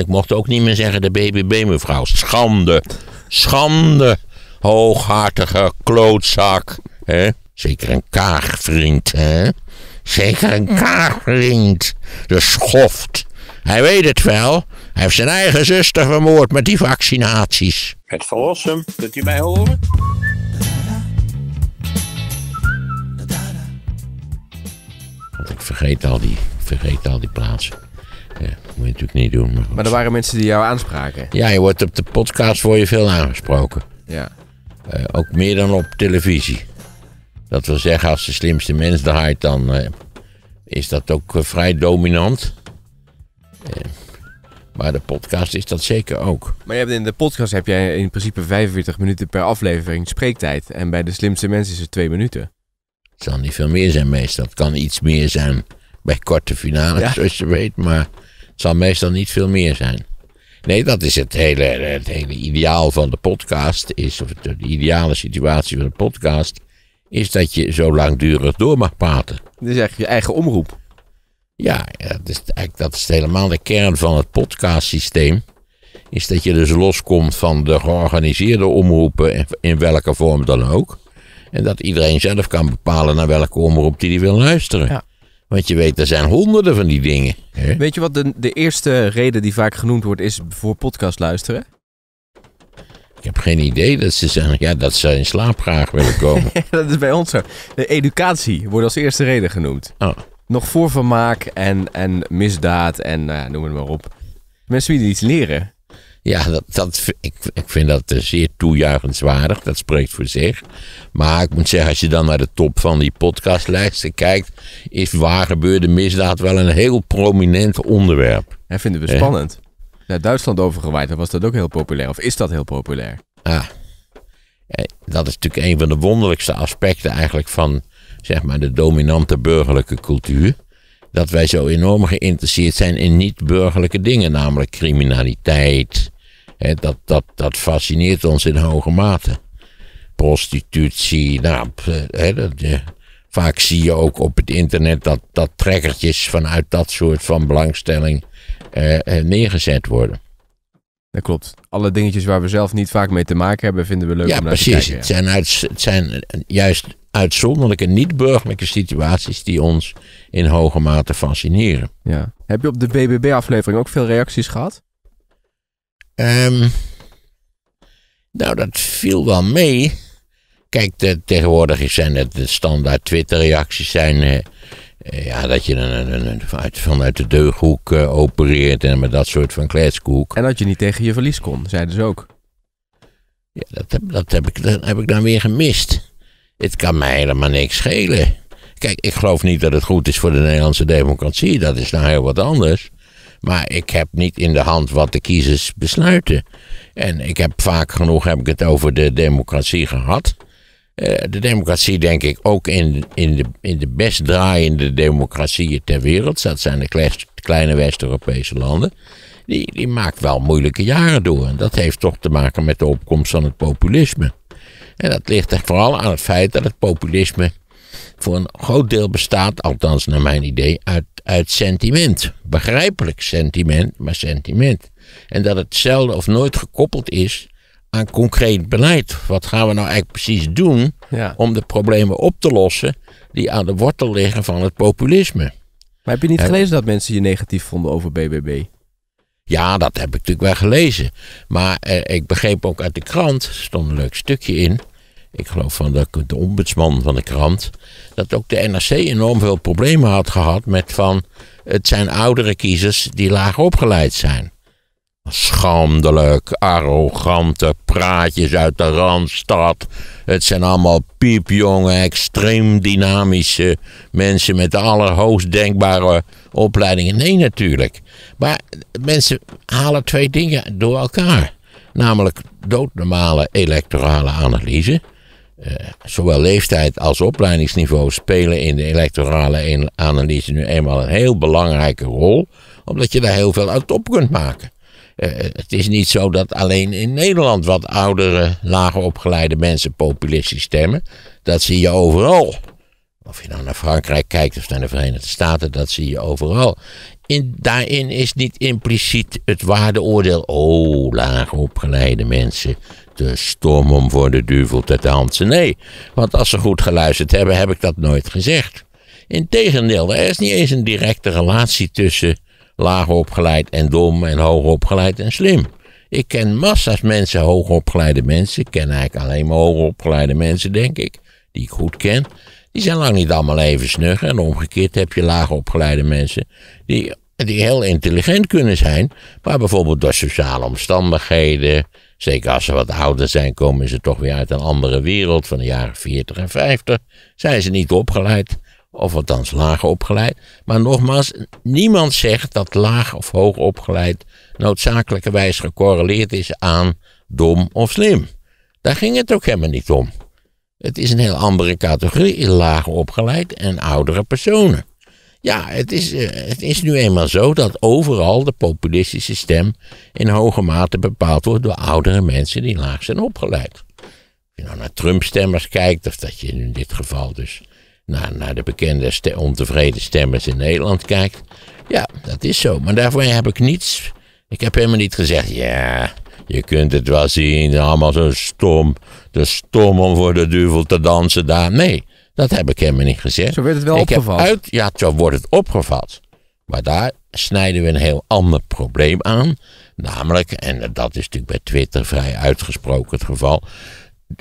Ik mocht ook niet meer zeggen de BBB, mevrouw. Schande. Schande. Hooghartige klootzak. Hè? Zeker een kaagvriend, hè? Zeker een kaagvriend. De schoft. Hij weet het wel. Hij heeft zijn eigen zuster vermoord met die vaccinaties. Het verlossen, kunt u mij horen? Want ik vergeet al die, vergeet al die plaatsen. Ja, moet je natuurlijk niet doen. Maar, er waren mensen die jou aanspraken. Ja, je wordt op de podcast word je veel aangesproken. Ja. Eh, ook meer dan op televisie. Dat wil zeggen, als de slimste mens draait, dan eh, is dat ook eh, vrij dominant. Maar de podcast is dat zeker ook. Maar je hebt in de podcast heb jij in principe 45 minuten per aflevering spreektijd. En bij de slimste mensen is het twee minuten. Het zal niet veel meer zijn meestal. Het kan iets meer zijn bij korte finales, Ja. zoals je weet. Maar zal meestal niet veel meer zijn. Nee, dat is het hele, het hele ideaal van de podcast. Is, of de ideale situatie van de podcast. Is dat je zo langdurig door mag praten. Dit is eigenlijk je eigen omroep. Ja, dat is, eigenlijk, dat is helemaal de kern van het podcastsysteem. Is dat je dus loskomt van de georganiseerde omroepen, in- in welke vorm dan ook. En dat iedereen zelf kan bepalen naar welke omroep die, die wil luisteren. Ja. Want je weet, er zijn honderden van die dingen. Hè? Weet je wat de, de eerste reden die vaak genoemd wordt is voor podcast luisteren? Ik heb geen idee dat ze zeggen ja, dat ze in slaap graag willen komen. dat is bij ons zo. De educatie wordt als eerste reden genoemd. Oh. Nog voor vermaak en, en misdaad en ja, noem het maar op. Mensen willen iets leren. Ja, dat, dat, ik, ik vind dat eh, zeer toejuichenswaardig. Dat spreekt voor zich. Maar ik moet zeggen, als je dan naar de top van die podcastlijsten kijkt, is waar gebeurde misdaad wel een heel prominent onderwerp. Dat vinden we spannend. Naar Duitsland overgewaaid, dan was dat ook heel populair. Of is dat heel populair? Ah, eh, dat is natuurlijk een van de wonderlijkste aspecten eigenlijk van zeg maar, de dominante burgerlijke cultuur. Dat wij zo enorm geïnteresseerd zijn in niet-burgerlijke dingen, namelijk criminaliteit. Dat, dat, dat fascineert ons in hoge mate. Prostitutie, nou, dat, vaak zie je ook op het internet dat, dat trekkertjes vanuit dat soort van belangstelling eh, eh, neergezet worden. Dat klopt. Alle dingetjes waar we zelf niet vaak mee te maken hebben, vinden we leuk Ja, om naar te precies. kijken. Het zijn, uit, het zijn juist uitzonderlijke, niet-burgerlijke situaties die ons in hoge mate fascineren. Ja. Ja. Heb je op de BBB-aflevering ook veel reacties gehad? Ehm, nou, dat viel wel mee. Kijk, de, tegenwoordig zijn het de standaard Twitter-reacties zijn. eh, ja, dat je een, een, een- vanuit, vanuit de deughoek eh, opereert en met dat soort van kletskoek. En dat je niet tegen je verlies kon, zeiden ze ook. Ja, dat, heb, dat, heb ik, dat heb ik dan weer gemist. Het kan mij helemaal niks schelen. Kijk, ik geloof niet dat het goed is voor de Nederlandse democratie. Dat is nou heel wat anders. Maar ik heb niet in de hand wat de kiezers besluiten. En ik heb vaak genoeg heb ik het over de democratie gehad. Eh, de democratie, denk ik, ook in, in, de, in de best draaiende democratieën ter wereld. Dat zijn de kleine West-Europese landen. Die, die maakt wel moeilijke jaren door. En dat heeft toch te maken met de opkomst van het populisme. En dat ligt er vooral aan het feit dat het populisme voor een groot deel bestaat, althans naar mijn idee, uit, uit sentiment. Begrijpelijk sentiment, maar sentiment. En dat het zelden of nooit gekoppeld is aan concreet beleid. Wat gaan we nou eigenlijk precies doen Ja. om de problemen op te lossen die aan de wortel liggen van het populisme? Maar heb je niet gelezen dat mensen je negatief vonden over BBB? Ja, dat heb ik natuurlijk wel gelezen. Maar eh, ik begreep ook uit de krant, er stond een leuk stukje in. Ik geloof van de, de ombudsman van de krant. Dat ook de NRC enorm veel problemen had gehad met van. Het zijn oudere kiezers die laag opgeleid zijn. Schandelijk, arrogante praatjes uit de randstad. Het zijn allemaal piepjonge, extreem dynamische mensen met de allerhoogst denkbare opleidingen. Nee, natuurlijk. Maar mensen halen twee dingen door elkaar. Namelijk doodnormale electorale analyse. Eh, zowel leeftijd als opleidingsniveau spelen in de electorale analyse nu eenmaal een heel belangrijke rol, omdat je daar heel veel uit op kunt maken. Eh, het is niet zo dat alleen in Nederland wat oudere, lager opgeleide mensen populistisch stemmen. Dat zie je overal. Of je nou naar Frankrijk kijkt of naar de Verenigde Staten, dat zie je overal. in, daarin is niet impliciet het waardeoordeel. Oh, laag opgeleide mensen. De storm om voor de duivel te dansen. Nee, want als ze goed geluisterd hebben, heb ik dat nooit gezegd. Integendeel, er is niet eens een directe relatie tussen laag opgeleid en dom en hoog opgeleid en slim. Ik ken massa's mensen, hoogopgeleide mensen. Ik ken eigenlijk alleen maar hoogopgeleide mensen, denk ik. Die ik goed ken. Die zijn lang niet allemaal even snug. En omgekeerd heb je laagopgeleide mensen die, die heel intelligent kunnen zijn. Maar bijvoorbeeld door sociale omstandigheden. Zeker als ze wat ouder zijn, komen ze toch weer uit een andere wereld. Van de jaren 40 en 50. Zijn ze niet opgeleid. Of althans laag opgeleid. Maar nogmaals, niemand zegt dat laag of hoog opgeleid noodzakelijkerwijs gecorreleerd is aan dom of slim. Daar ging het ook helemaal niet om. Het is een heel andere categorie, lager opgeleid en oudere personen. Ja, het is, eh, het is nu eenmaal zo dat overal de populistische stem in hoge mate bepaald wordt door oudere mensen die laag zijn opgeleid. Als je nou naar Trump-stemmers kijkt, of dat je in dit geval dus naar, naar de bekende ontevreden stemmers in Nederland kijkt. Ja, dat is zo. Maar daarvoor heb ik niets. Ik heb helemaal niet gezegd, ja, je kunt het wel zien, allemaal zo stom. De stom om voor de duivel te dansen daar. Nee, dat heb ik helemaal niet gezegd. Zo werd het wel ik opgevat. Uit, ja, zo wordt het opgevat. Maar daar snijden we een heel ander probleem aan. Namelijk, en dat is natuurlijk bij Twitter vrij uitgesproken het geval.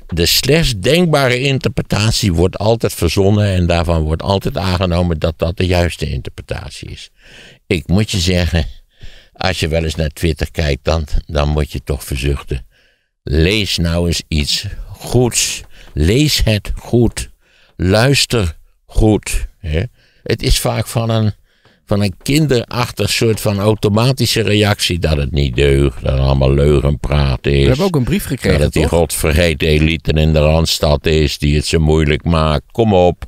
De slechts denkbare interpretatie wordt altijd verzonnen en daarvan wordt altijd aangenomen dat dat de juiste interpretatie is. Ik moet je zeggen, als je wel eens naar Twitter kijkt, dan, dan moet je toch verzuchten. Lees nou eens iets goeds. Lees het goed. Luister goed. Hè? Het is vaak van een, van een kinderachtig soort van automatische reactie dat het niet deugt. Dat het allemaal leugenpraat is. We hebben ook een brief gekregen, Dat het die godvergeten elite in de Randstad is die het zo moeilijk maakt. Kom op.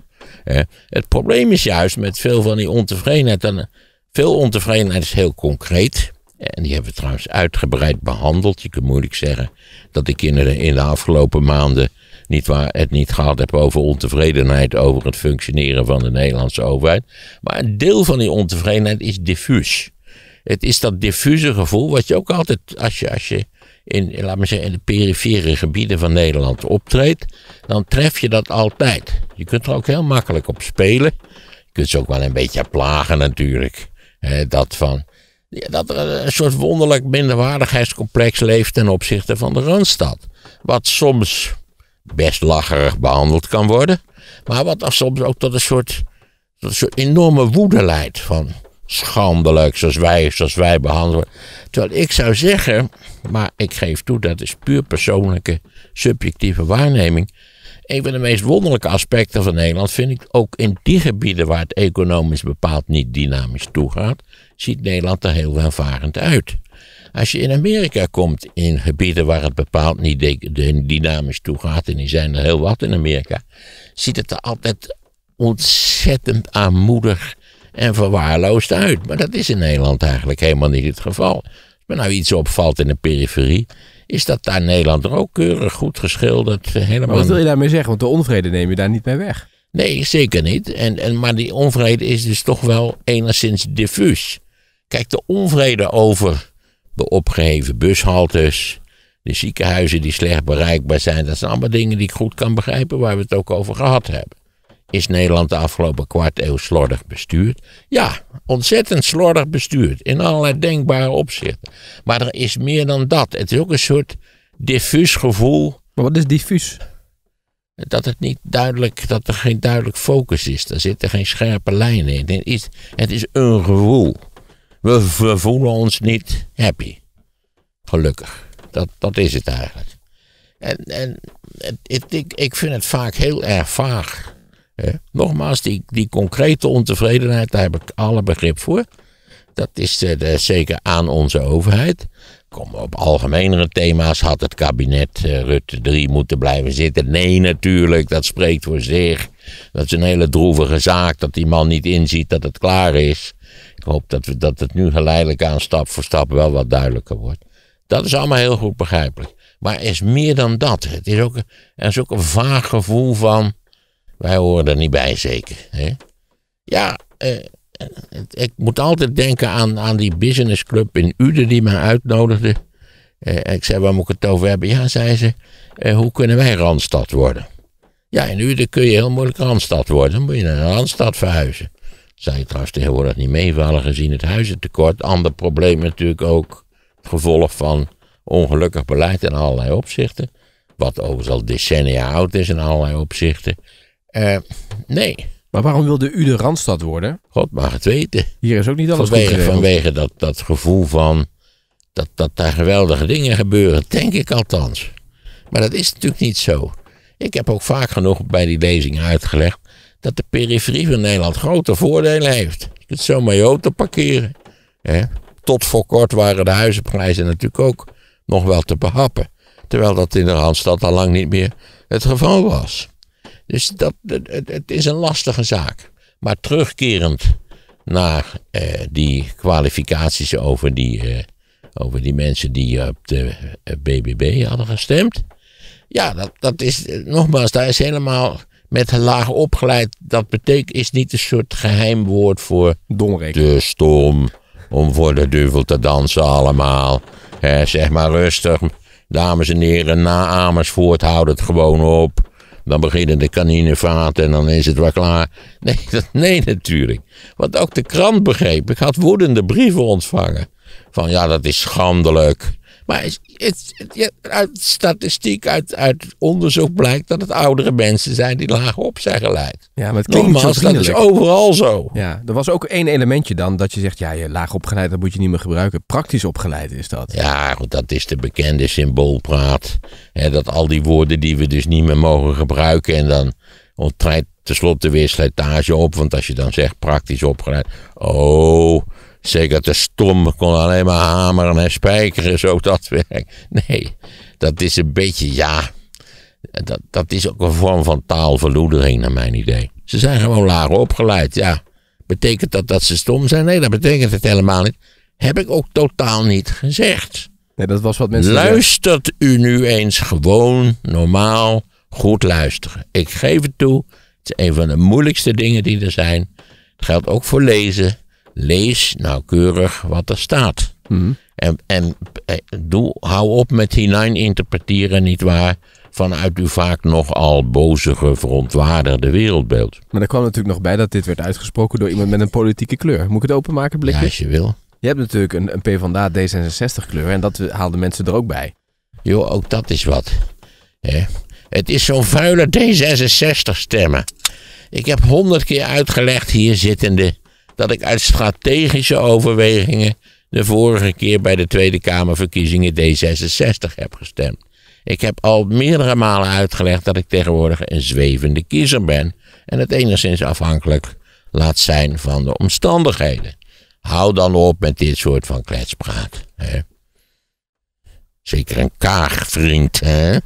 Het probleem is juist met veel van die ontevredenheid. En veel ontevredenheid is heel concreet. En die hebben we trouwens uitgebreid behandeld. Je kunt moeilijk zeggen dat ik in de, in de afgelopen maanden niet waar, het niet gehad heb over ontevredenheid over het functioneren van de Nederlandse overheid. Maar een deel van die ontevredenheid is diffuus. Het is dat diffuse gevoel wat je ook altijd, als je, als je in, laat maar zeggen, in de perifere gebieden van Nederland optreedt, dan tref je dat altijd. Je kunt er ook heel makkelijk op spelen. Je kunt ze ook wel een beetje plagen natuurlijk. Dat van, ja, dat er een soort wonderlijk minderwaardigheidscomplex leeft ten opzichte van de Randstad. Wat soms best lacherig behandeld kan worden, maar wat dan soms ook tot een soort, een soort enorme woede leidt. Van schandelijk zoals wij, zoals wij behandeld worden. Terwijl ik zou zeggen, maar ik geef toe dat is puur persoonlijke, subjectieve waarneming. Een van de meest wonderlijke aspecten van Nederland vind ik ook in die gebieden waar het economisch bepaald niet dynamisch toegaat, ziet Nederland er heel welvarend uit. Als je in Amerika komt in gebieden waar het bepaald niet de- dynamisch toegaat, en die zijn er heel wat in Amerika, ziet het er altijd ontzettend aanmoedig en verwaarloosd uit. Maar dat is in Nederland eigenlijk helemaal niet het geval. Als me nou iets opvalt in de periferie, is dat daar Nederland er ook keurig goed geschilderd. eh, Maar Helemaal wat wil je daarmee zeggen? Want de onvrede neem je daar niet mee weg. Nee, zeker niet. En, en, maar die onvrede is dus toch wel enigszins diffuus. Kijk, de onvrede over de opgeheven bushaltes, de ziekenhuizen die slecht bereikbaar zijn, dat zijn allemaal dingen die ik goed kan begrijpen waar we het ook over gehad hebben. Is Nederland de afgelopen kwart eeuw slordig bestuurd? Ja, ontzettend slordig bestuurd. In allerlei denkbare opzichten. Maar er is meer dan dat. Het is ook een soort diffuus gevoel Maar wat is diffuus? dat het niet duidelijk, dat er geen duidelijk focus is. Er zitten geen scherpe lijnen in. Het is, het is een gevoel. We, we voelen ons niet happy. Gelukkig. Dat, dat is het eigenlijk. En, en het, ik, ik vind het vaak heel erg vaag. Nogmaals, die, die concrete ontevredenheid, daar heb ik alle begrip voor. Dat is eh, zeker aan onze overheid. Kom, op algemenere thema's had het kabinet eh, Rutte 3 moeten blijven zitten. Nee, natuurlijk, dat spreekt voor zich. Dat is een hele droevige zaak dat die man niet inziet dat het klaar is. Ik hoop dat, we, dat het nu geleidelijk aan stap voor stap wel wat duidelijker wordt. Dat is allemaal heel goed begrijpelijk. Maar er is meer dan dat. Het is ook, er is ook een vaag gevoel van. Wij horen er niet bij, zeker. Hè? Ja, eh, ik moet altijd denken aan, aan die businessclub in Uden die mij uitnodigde. Eh, ik zei, waar moet ik het over hebben? Ja, zei ze, eh, hoe kunnen wij Randstad worden? Ja, in Uden kun je heel moeilijk Randstad worden. Dan moet je naar een Randstad verhuizen. Zou je trouwens tegenwoordig niet meevallen gezien het huizentekort. Ander probleem natuurlijk ook. Het gevolg van ongelukkig beleid in allerlei opzichten. Wat overigens al decennia oud is in allerlei opzichten. Eh, nee, Maar waarom wilde u de Randstad worden? God mag het weten. Hier is ook niet alles Vanwege, vanwege dat, dat gevoel van dat, dat daar geweldige dingen gebeuren, denk ik althans. Maar dat is natuurlijk niet zo. Ik heb ook vaak genoeg bij die lezingen uitgelegd dat de periferie van Nederland grote voordelen heeft. Je kunt zomaar je auto parkeren. Hè. Tot voor kort waren de huizenprijzen natuurlijk ook nog wel te behappen. Terwijl dat in de Randstad al lang niet meer het geval was. Dus dat, het, het- is een lastige zaak. Maar terugkerend naar eh, die kwalificaties over die, eh, over die mensen die op de eh, BBB hadden gestemd. Ja, dat, dat is, eh, nogmaals, daar is helemaal met laag opgeleid. Dat betekent, is niet een soort geheim woord voor Domreken. te stom om voor de duivel te dansen allemaal. Zeg maar rustig, dames en heren, na Amersfoort, houd het gewoon op. Dan beginnen de kaninevaten en dan is het wel klaar. Nee, dat, nee natuurlijk. Want ook de krant begreep. Ik had woedende brieven ontvangen. Van ja, dat is schandelijk. Maar het, het- het- ja, uit statistiek, uit, uit onderzoek blijkt dat het oudere mensen zijn die laag op zijn geleid. Ja, maar het klinkt Nogmaals, dat is vriendelijk. overal zo. Ja, er was ook één elementje dan dat je zegt, ja, je laag opgeleid, dat moet je niet meer gebruiken. Praktisch opgeleid is dat. Ja, goed, dat is de bekende symboolpraat. Hè, dat al die woorden die we dus niet meer mogen gebruiken. En dan onttreedt tenslotte weer slijtage op. Want als je dan zegt praktisch opgeleid. Oh, zeker te stom. Kon alleen maar hameren en spijkeren. Zo dat werk. Nee, dat is een beetje, ja. Dat, dat is ook een vorm van taalverloedering naar mijn idee. Ze zijn gewoon laag opgeleid, ja. Betekent dat dat ze stom zijn? Nee, dat betekent het helemaal niet. Heb ik ook totaal niet gezegd. Nee, dat was wat mensen... Luistert u nu eens gewoon, normaal, goed luisteren. Ik geef het toe, het is een van de moeilijkste dingen die er zijn. Het geldt ook voor lezen. Lees nauwkeurig wat er staat. Mhm. En, en eh, doe, hou op met hinein interpreteren, nietwaar, vanuit uw vaak nogal bozige, verontwaardigde wereldbeeld. Maar daar kwam natuurlijk nog bij dat dit werd uitgesproken door iemand met een politieke kleur. Moet ik het openmaken, Ja, blikje? als je wil. Je hebt natuurlijk een, een PvdA D66 kleur en dat haalden mensen er ook bij. Joh, ook dat is wat. Het is zo'n vuile D66 stemmen. Ik heb honderd keer uitgelegd hier zittende dat ik uit strategische overwegingen de vorige keer bij de Tweede Kamerverkiezingen D66 heb gestemd. Ik heb al meerdere malen uitgelegd dat ik tegenwoordig een zwevende kiezer ben en het enigszins afhankelijk laat zijn van de omstandigheden. Hou dan op met dit soort van kletspraat. Hè? Zeker een kaagvriend, hè?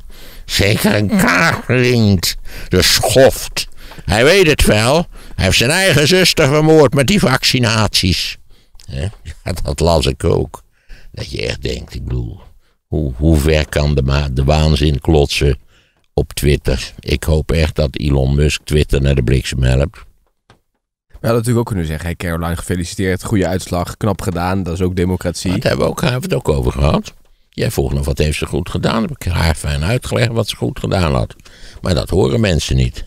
Zeker een kaagvriend. De schoft. Hij weet het wel. Hij heeft zijn eigen zuster vermoord met die vaccinaties. Ja, dat las ik ook. Dat je echt denkt, ik bedoel, hoe, hoe ver kan de, de waanzin klotsen op Twitter? Ik hoop echt dat Elon Musk Twitter naar de bliksem helpt. We hadden natuurlijk ook kunnen zeggen, hey Caroline, gefeliciteerd, goede uitslag, knap gedaan, dat is ook democratie. Dat hebben we ook, hebben we het ook over gehad. Jij vroeg nog wat heeft ze goed gedaan. Heb ik haar fijn uitgelegd wat ze goed gedaan had. Maar dat horen mensen niet.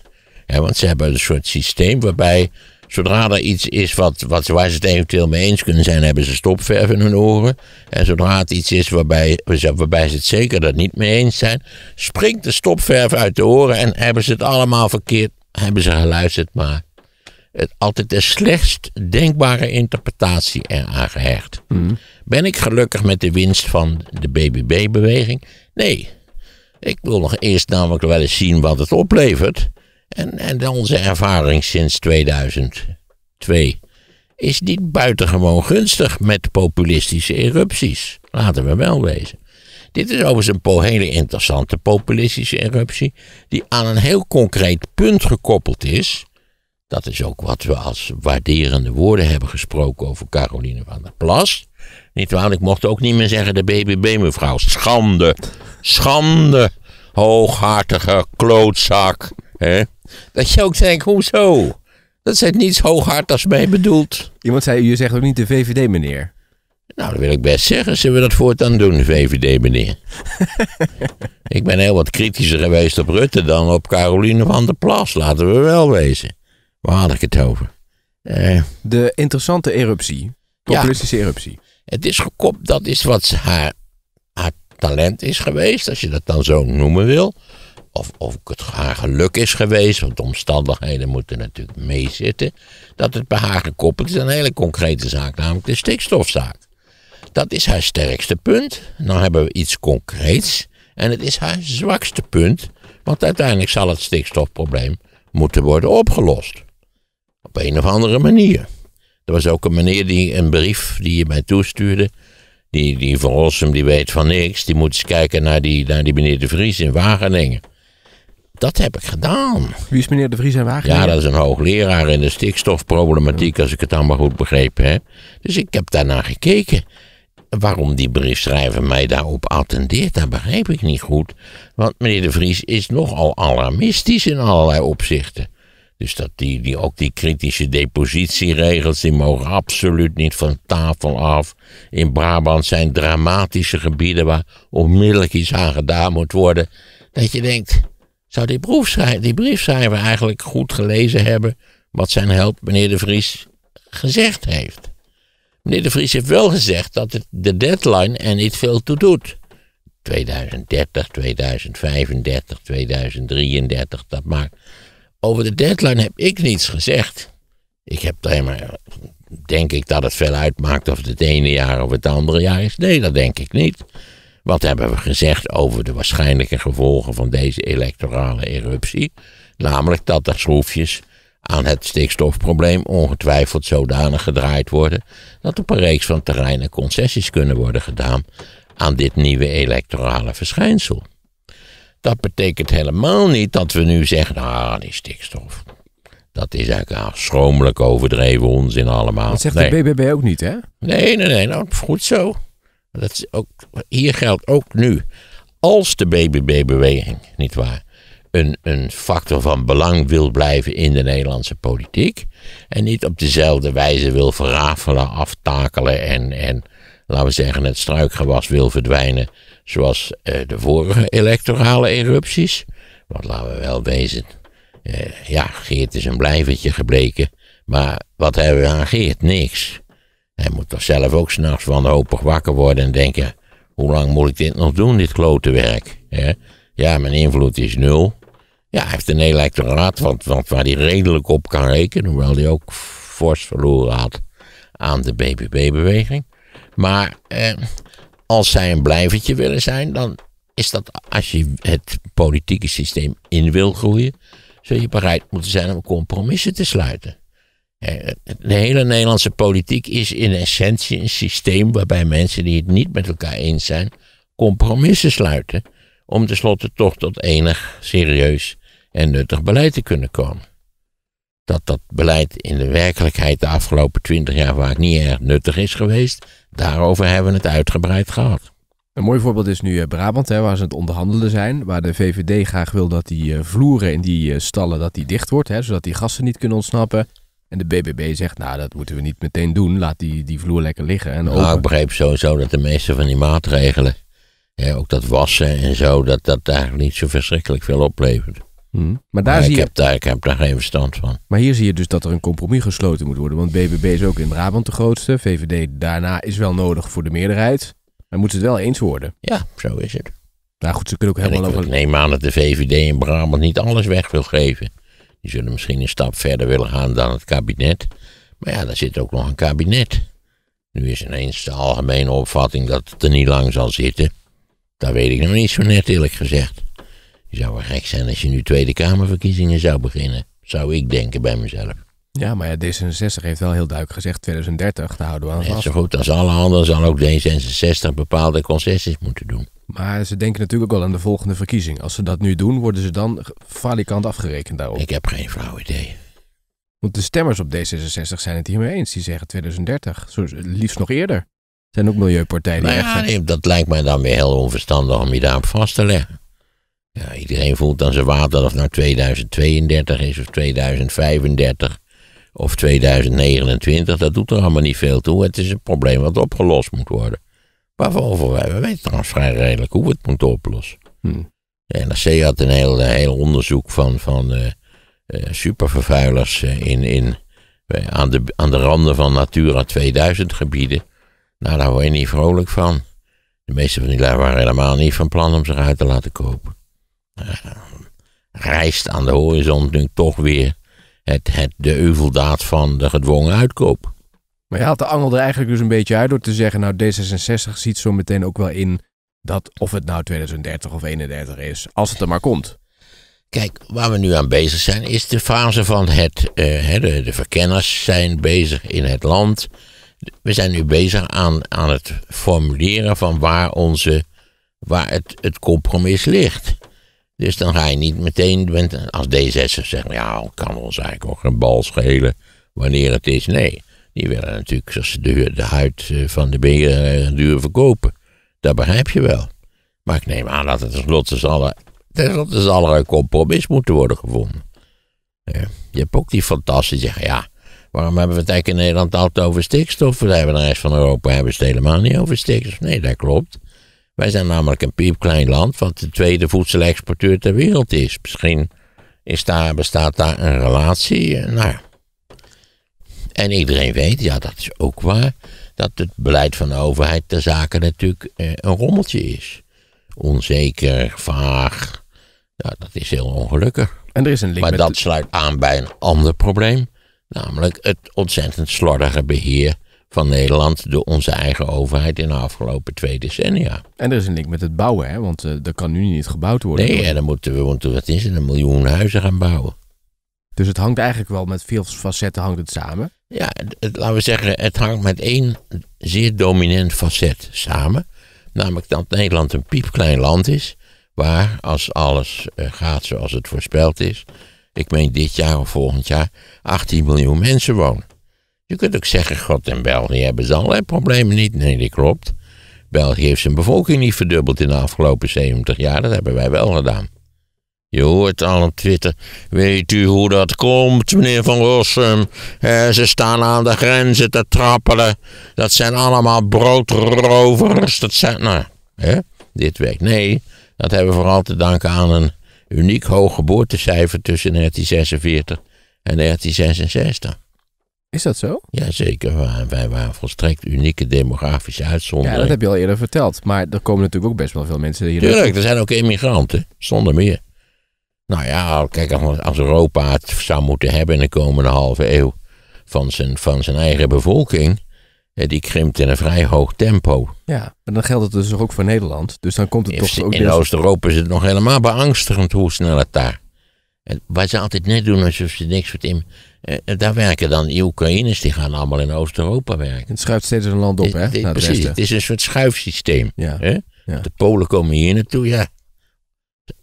Ja, want ze hebben een soort systeem waarbij zodra er iets is wat, wat, waar ze het eventueel mee eens kunnen zijn, hebben ze stopverf in hun oren. En zodra het iets is waarbij, waarbij ze het zeker dat niet mee eens zijn, springt de stopverf uit de oren en hebben ze het allemaal verkeerd. Hebben ze geluisterd, maar het, altijd de slechtst denkbare interpretatie eraan gehecht. Ben ik gelukkig met de winst van de BBB-beweging? Nee. Ik wil nog eerst namelijk wel eens zien wat het oplevert. En, en onze ervaring sinds 2002 is niet buitengewoon gunstig met populistische erupties. Laten we wel wezen. Dit is overigens een hele interessante populistische eruptie, die aan een heel concreet punt gekoppeld is. Dat is ook wat we als waarderende woorden hebben gesproken over Caroline van der Plas. Niet waar, ik mocht ook niet meer zeggen de BBB mevrouw. Schande, schande, hooghartige klootzak. Hè? Dat je ook denkt, hoezo? Dat zijn niets hooghartigs mee bedoeld. Iemand zei, je zegt ook niet de VVD, meneer. Nou, dat wil ik best zeggen. Zullen we dat voortaan doen, VVD, meneer? ik ben heel wat kritischer geweest op Rutte dan op Caroline van der Plas. Laten we wel wezen. Waar had ik het over? Eh, De interessante eruptie. Populistische eruptie. het is gekoppeld, dat is wat haar, haar talent is geweest, als je dat dan zo noemen wil. Of, of het haar geluk is geweest, want de omstandigheden moeten natuurlijk meezitten. Dat het bij haar gekoppeld is aan een hele concrete zaak, namelijk de stikstofzaak. Dat is haar sterkste punt. Dan hebben we iets concreets. En het is haar zwakste punt, want uiteindelijk zal het stikstofprobleem moeten worden opgelost. Op een of andere manier. Er was ook een meneer die een brief die je mij toestuurde. Die, die van Rossum, die weet van niks. Die moet eens kijken naar die, naar die meneer De Vries in Wageningen. Dat heb ik gedaan. Wie is meneer De Vries en Wageningen? Ja, dat is een hoogleraar in de stikstofproblematiek, als ik het allemaal goed begrepen heb. Dus ik heb daarnaar gekeken. Waarom die briefschrijver mij daarop attendeert, dat begreep ik niet goed. Want meneer De Vries is nogal alarmistisch in allerlei opzichten. Dus dat die, die, ook die kritische depositieregels, die mogen absoluut niet van tafel af. In Brabant zijn dramatische gebieden waar onmiddellijk iets aan gedaan moet worden. Dat je denkt, zou die, briefschrijver, die briefschrijver eigenlijk goed gelezen hebben wat zijn held meneer De Vries gezegd heeft? Meneer De Vries heeft wel gezegd dat het de deadline er niet veel toe doet. 2030, 2035, 2033, dat maakt. Over de deadline heb ik niets gezegd. Ik heb alleen maar. Denk ik dat het veel uitmaakt of het het ene jaar of het andere jaar is? Nee, dat denk ik niet. Wat hebben we gezegd over de waarschijnlijke gevolgen van deze electorale eruptie? Namelijk dat er schroefjes aan het stikstofprobleem ongetwijfeld zodanig gedraaid worden dat op een reeks van terreinen concessies kunnen worden gedaan aan dit nieuwe electorale verschijnsel. Dat betekent helemaal niet dat we nu zeggen, nou, die stikstof. Dat is eigenlijk een schromelijk overdreven onzin allemaal. Dat zegt nee. de BBB ook niet, hè? Nee, nee, nee, nou, goed zo. Dat is ook, hier geldt ook nu, als de BBB-beweging, nietwaar, een, een factor van belang wil blijven in de Nederlandse politiek en niet op dezelfde wijze wil verrafelen, aftakelen en, en laten we zeggen, het struikgewas wil verdwijnen zoals eh, de vorige electorale erupties. Want laten we wel wezen, eh, ja, Geert is een blijvertje gebleken, maar wat hebben we aan Geert? Niks. Hij moet toch zelf ook s'nachts wanhopig wakker worden en denken: hoe lang moet ik dit nog doen, dit klote werk? Ja, mijn invloed is nul. Ja, hij heeft een electoraat wat, wat, waar hij redelijk op kan rekenen, hoewel hij ook fors verloren had aan de BBB-beweging. Maar eh, als zij een blijvertje willen zijn, dan is dat als je het politieke systeem in wil groeien, zul je bereid moeten zijn om compromissen te sluiten. Eh, De hele Nederlandse politiek is in essentie een systeem waarbij mensen die het niet met elkaar eens zijn, compromissen sluiten. Om tenslotte toch tot enig serieus en nuttig beleid te kunnen komen. Dat dat beleid in de werkelijkheid de afgelopen twintig jaar vaak niet erg nuttig is geweest, daarover hebben we het uitgebreid gehad. Een mooi voorbeeld is nu eh, Brabant, hè, waar ze aan het onderhandelen zijn. Waar de VVD graag wil dat die eh, vloeren in die stallen dat die dicht wordt, hè, zodat die gassen niet kunnen ontsnappen. En de BBB zegt, nou dat moeten we niet meteen doen. Laat die, die vloer lekker liggen. En Nou, ik begreep sowieso dat de meeste van die maatregelen, hè, ook dat wassen en zo, dat dat eigenlijk niet zo verschrikkelijk veel oplevert. Hm. Maar, daar Maar zie ik, je, heb daar, ik heb daar geen verstand van. maar hier zie je dus dat er een compromis gesloten moet worden. Want BBB is ook in Brabant de grootste. VVD daarna is wel nodig voor de meerderheid. Maar moeten ze het wel eens worden. Ja, zo is het. Nou goed, ze kunnen ook ik, helemaal ik over... neem aan dat de VVD in Brabant niet alles weg wil geven. Die zullen misschien een stap verder willen gaan dan het kabinet. Maar ja, daar zit ook nog een kabinet. Nu is ineens de algemene opvatting dat het er niet lang zal zitten. Dat weet ik nog niet zo net eerlijk gezegd. Je zou wel gek zijn als je nu Tweede Kamerverkiezingen zou beginnen. Zou ik denken bij mezelf. Ja, maar ja, D66 heeft wel heel duidelijk gezegd 2030, daar houden we aan vast. zo goed als alle anderen zal ook D66 bepaalde concessies moeten doen. Maar ze denken natuurlijk ook wel aan de volgende verkiezing. Als ze dat nu doen, worden ze dan falikant afgerekend daarop. Ik heb geen flauw idee. Want de stemmers op D66 zijn het hiermee eens. Die zeggen 2030, zo, liefst nog eerder. Er zijn ook milieupartijen die echt ja, nee, dat lijkt mij dan weer heel onverstandig om je daarop vast te leggen. Ja, iedereen voelt aan zijn water of het nou 2032 is of 2035. Of 2029, dat doet er allemaal niet veel toe. Het is een probleem wat opgelost moet worden. Waarvoor wij, we weten trouwens vrij redelijk hoe we het moeten oplossen. Hm. De NRC had een heel, heel onderzoek van, van eh, eh, supervervuilers eh, in, in, eh, aan, de, aan de randen van Natura 2000 gebieden. Nou, daar word je niet vrolijk van. De meeste van die lui waren helemaal niet van plan om zich uit te laten kopen. Eh, rijst aan de horizon nu toch weer het, het, de euveldaad van de gedwongen uitkoop. Maar je haalt de angel er eigenlijk dus een beetje uit door te zeggen, nou D66 ziet zo meteen ook wel in dat of het nou 2030 of 31 is, als het er maar komt. Kijk, waar we nu aan bezig zijn, is de fase van het. eh, de, de verkenners zijn bezig in het land. We zijn nu bezig aan, aan het formuleren van waar, onze, waar het, het compromis ligt. Dus dan ga je niet meteen, met- als D66 zeggen, ja, kan ons eigenlijk ook geen bal schelen wanneer het is. Nee, die willen natuurlijk zoals de, huid eh, van de beer eh, duur verkopen. Dat begrijp je wel. Maar ik neem aan dat het tenslotte zal tenslotte zal een compromis moeten worden gevonden. Je hebt ook die fantastisch zeggen, ja, waarom hebben we het eigenlijk in Nederland altijd over stikstof? We hebben de rest van Europa hebben het helemaal niet over stikstof. Nee, dat klopt. Wij zijn namelijk een piepklein land wat de tweede voedselexporteur ter wereld is. Misschien is daar, bestaat daar een relatie. eh, Nou ja. En iedereen weet, ja, dat is ook waar, dat het beleid van de overheid ter zake natuurlijk eh, een rommeltje is. Onzeker, vaag. Ja, dat is heel ongelukkig. En er is een link Maar met dat sluit aan bij een ander probleem. Namelijk het ontzettend slordige beheer van Nederland door onze eigen overheid in de afgelopen twee decennia. En er is een link met het bouwen, hè? want eh er kan nu niet gebouwd worden. Nee, en dan moeten we, moeten, wat is het, een miljoen huizen gaan bouwen. Dus het hangt eigenlijk wel met veel facetten hangt het samen. Ja, het- het- laten we zeggen, het hangt met één zeer dominant facet samen. Namelijk dat Nederland een piepklein land is. Waar, als alles eh, gaat zoals het voorspeld is. Ik meen dit jaar of volgend jaar 18 miljoen mensen wonen. Je kunt ook zeggen, God en België hebben ze allerlei problemen niet. Nee, dat klopt. België heeft zijn bevolking niet verdubbeld in de afgelopen 70 jaar. Dat hebben wij wel gedaan. Je hoort al op Twitter. Weet u hoe dat komt, meneer Van Rossum? Eh, ze staan aan de grenzen te trappelen. Dat zijn allemaal broodrovers. Dat zijn, nou, hè? dit werkt. Nee, dat hebben we vooral te danken aan een uniek hoog geboortecijfer tussen 1946 en 1966. Is dat zo? Jazeker, wij, wij waren volstrekt unieke demografische Ja, uitzondering. dat heb je al eerder verteld. Maar er komen natuurlijk ook best wel veel mensen hier. Tuurlijk, er zijn ook immigranten, zonder meer. Nou ja, kijk, als Europa het zou moeten hebben in de komende halve eeuw van zijn, van zijn eigen bevolking, eh, die krimpt in een vrij hoog tempo. Ja, maar dan geldt het dus ook voor Nederland. Dus dan komt het toch ook In Oost-Europa is het nog helemaal beangstigend hoe snel het daar. En wat ze altijd net doen alsof ze niks voor Tim. Eh, Daar werken dan die Oekraïners, die gaan allemaal in Oost-Europa werken. Het schuift steeds een land op, Dit- hè? precies, het is een soort schuifsysteem. Ja. Hè? Ja. De Polen komen hier naartoe, ja.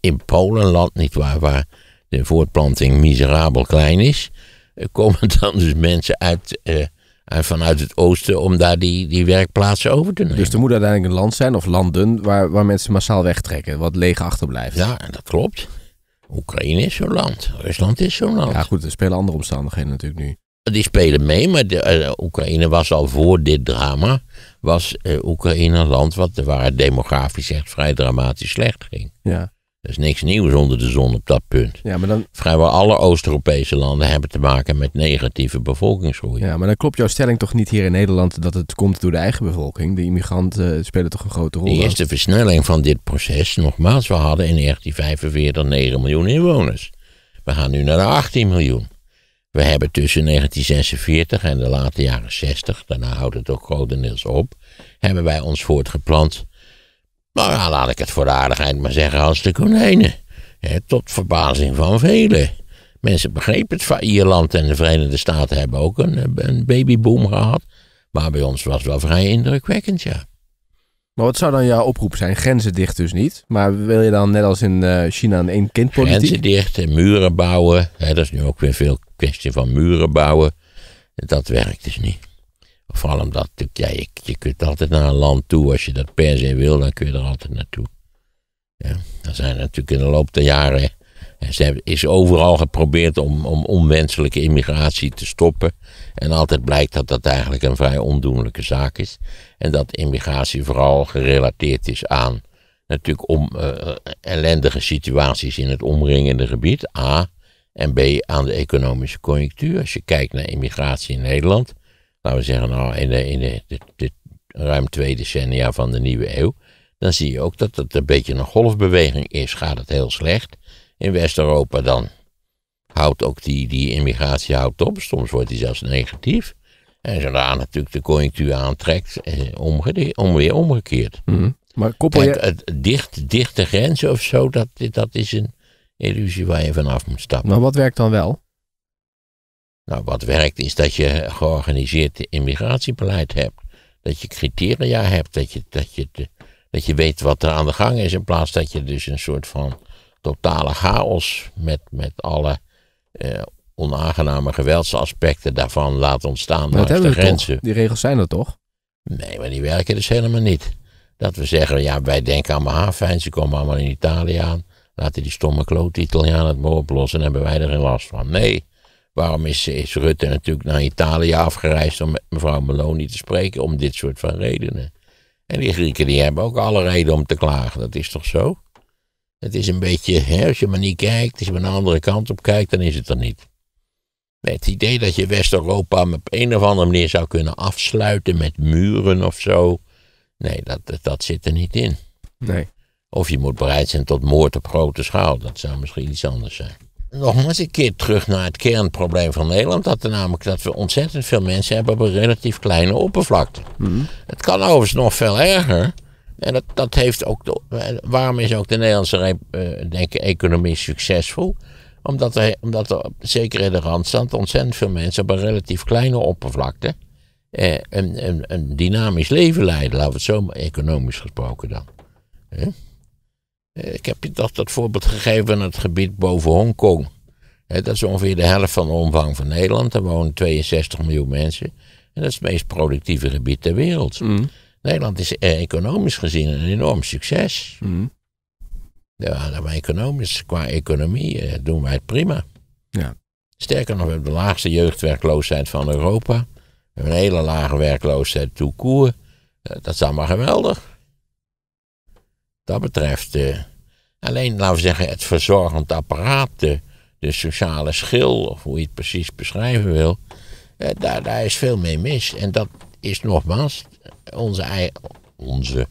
In Polen, een land niet waar, waar de voortplanting miserabel klein is, eh, komen dan dus mensen uit, eh, uit- vanuit het oosten om daar die, die werkplaatsen over te nemen. Dus er moet uiteindelijk een land zijn, of landen, waar, waar mensen massaal wegtrekken. Wat leeg achterblijft. Ja, en dat klopt. Oekraïne is zo'n land. Rusland is zo'n land. Ja, goed, er spelen andere omstandigheden natuurlijk nu. Die spelen mee, maar de, eh, Oekraïne was al voor dit drama, was eh, Oekraïne een land wat, waar het demografisch echt vrij dramatisch slecht ging. Ja, Er is niks nieuws onder de zon op dat punt. ja, maar, dan, Vrijwel alle Oost-Europese landen hebben te maken met negatieve bevolkingsgroei. ja, maar dan klopt jouw stelling toch niet hier in Nederland dat het komt door de eigen bevolking. De immigranten eh, spelen toch een grote rol. De eerste versnelling van dit proces, nogmaals, we hadden in 1945 9 miljoen inwoners. We gaan nu naar de 18 miljoen. We hebben tussen 1946 en de late jaren 60, daarna houdt het ook grotendeels op, hebben wij ons voortgeplant. Nou ja, laat ik het voor de aardigheid maar zeggen als de konijnen. Hè, tot verbazing van velen. Mensen begrepen het. van Ierland en de Verenigde Staten hebben ook een, een babyboom gehad. Maar bij ons was het wel vrij indrukwekkend, ja. Maar wat zou dan jouw oproep zijn? Grenzen dicht dus niet. Maar wil je dan net als in eh, China een één kind Grenzen dicht en muren bouwen. Hè, dat is nu ook weer veel kwestie van muren bouwen. Dat werkt dus niet. Vooral omdat ja, je, je kunt altijd naar een land toe. Als je dat per se wil, dan kun je er altijd naartoe. Ja, er zijn natuurlijk in de loop der jaren En ze is overal geprobeerd om, om onwenselijke immigratie te stoppen. En altijd blijkt dat dat eigenlijk een vrij ondoenlijke zaak is. En dat immigratie vooral gerelateerd is aan natuurlijk om uh, ellendige situaties in het omringende gebied. A. En B. aan de economische conjunctuur. Als je kijkt naar immigratie in Nederland. Laten we zeggen, nou, in de, in de, de, de ruim twee decennia van de nieuwe eeuw. Dan zie je ook dat het een beetje een golfbeweging is. Gaat het heel slecht in West-Europa, dan houdt ook die, die immigratie houdt op. Soms wordt die zelfs negatief. En zodra natuurlijk de conjunctuur aantrekt, eh, omge om weer omgekeerd. Mm. Maar koppel je... het dicht, dichte grenzen of zo, dat, dat is een illusie waar je vanaf moet stappen. Maar wat werkt dan wel? Nou, wat werkt is dat je georganiseerd immigratiebeleid hebt. Dat je criteria hebt, dat je, dat, je, dat je weet wat er aan de gang is. In plaats dat je dus een soort van totale chaos met, met alle eh, onaangename geweldsaspecten daarvan laat ontstaan maar de grenzen. Toch? Die regels zijn er toch? Nee, maar die werken dus helemaal niet. Dat we zeggen, ja, wij denken allemaal, fijn, ze komen allemaal in Italië aan. Laten die stomme klote Italianen het maar oplossen en hebben wij er geen last van. Nee, waarom is, is Rutte natuurlijk naar Italië afgereisd om met mevrouw Meloni te spreken? Om dit soort van redenen. En die Grieken die hebben ook alle reden om te klagen, dat is toch zo? Het is een beetje, hè, als je maar niet kijkt, als je maar een andere kant op kijkt, dan is het er niet. Nee, het idee dat je West-Europa op een of andere manier zou kunnen afsluiten met muren of zo. Nee, dat, dat, zit er niet in. Nee. Of je moet bereid zijn tot moord op grote schaal. Dat zou misschien iets anders zijn. Nogmaals een keer terug naar het kernprobleem van Nederland. Dat er namelijk dat we ontzettend veel mensen hebben op een relatief kleine oppervlakte. Mm. Het kan overigens nog veel erger. En dat, dat heeft ook. De, waarom is ook de Nederlandse uh, denk ik, economie succesvol? Omdat er, omdat er zeker in de randstand ontzettend veel mensen op een relatief kleine oppervlakte eh, een, een, een, dynamisch leven leiden. Laten we het zo economisch gesproken dan. Eh? Ik heb je toch dat voorbeeld gegeven van het gebied boven Hongkong. dat is ongeveer de helft van de omvang van Nederland. Daar wonen 62 miljoen mensen. En dat is het meest productieve gebied ter wereld. Mm. Nederland is eh, economisch gezien een enorm succes. Mm. Ja, maar economisch, qua economie eh, doen wij het prima. Ja. Sterker nog, we hebben de laagste jeugdwerkloosheid van Europa. We hebben een hele lage werkloosheid toekoer. Dat is allemaal geweldig. Dat betreft, alleen laten we zeggen, het verzorgend apparaat, de, sociale schil, of hoe je het precies beschrijven wil, daar, daar is veel mee mis. En dat is nogmaals onze, onze,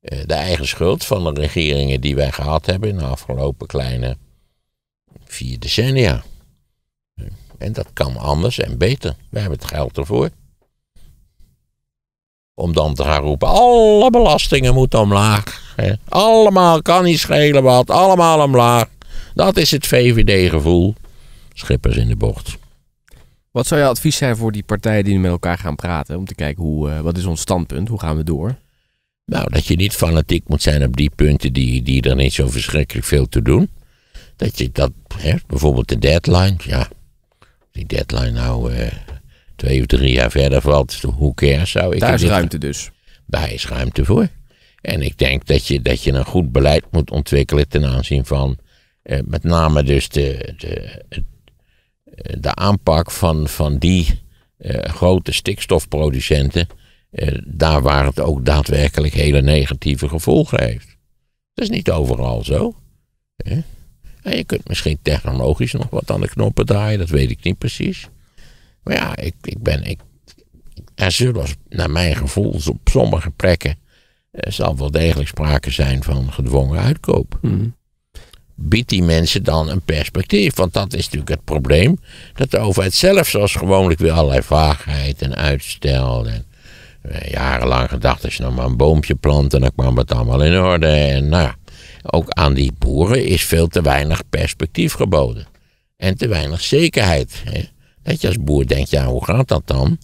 eh, de eigen schuld van de regeringen die wij gehad hebben in de afgelopen kleine vier decennia. En dat kan anders en beter. We hebben het geld ervoor. Om dan te gaan roepen, alle belastingen moeten omlaag. Hè. Allemaal, kan niet schelen wat, allemaal omlaag. Dat is het VVD-gevoel. Schippers in de bocht. Wat zou je advies zijn voor die partijen die met elkaar gaan praten? Om te kijken, hoe, uh, wat is ons standpunt? Hoe gaan we door? Nou, dat je niet fanatiek moet zijn op die punten die, die er niet zo verschrikkelijk veel te doen. Dat je dat, hè, bijvoorbeeld de deadline, ja. Die deadline nou uh, twee of drie jaar verder valt, hoe cares zou ik... Daar is ruimte dus. Daar is ruimte voor. En ik denk dat je, dat je een goed beleid moet ontwikkelen ten aanzien van uh, met name dus de, de, de aanpak van, van die uh, grote stikstofproducenten, uh, daar waar het ook daadwerkelijk hele negatieve gevolgen heeft. Dat is niet overal zo. Hè? En je kunt misschien technologisch nog wat aan de knoppen draaien, dat weet ik niet precies. Maar ja, ik, ik ben, ik, er zullen, naar mijn gevoel, op sommige plekken, er zal wel degelijk sprake zijn van gedwongen uitkoop. Mm biedt die mensen dan een perspectief. Want dat is natuurlijk het probleem. Dat de overheid zelf, zoals gewoonlijk, weer allerlei vaagheid en uitstel. En eh, jarenlang gedacht, als je nog maar een boompje plant, dan kwam het allemaal in orde. En nou, ook aan die boeren is veel te weinig perspectief geboden. En te weinig zekerheid. Hè? Dat je als boer denkt, ja, hoe gaat dat dan?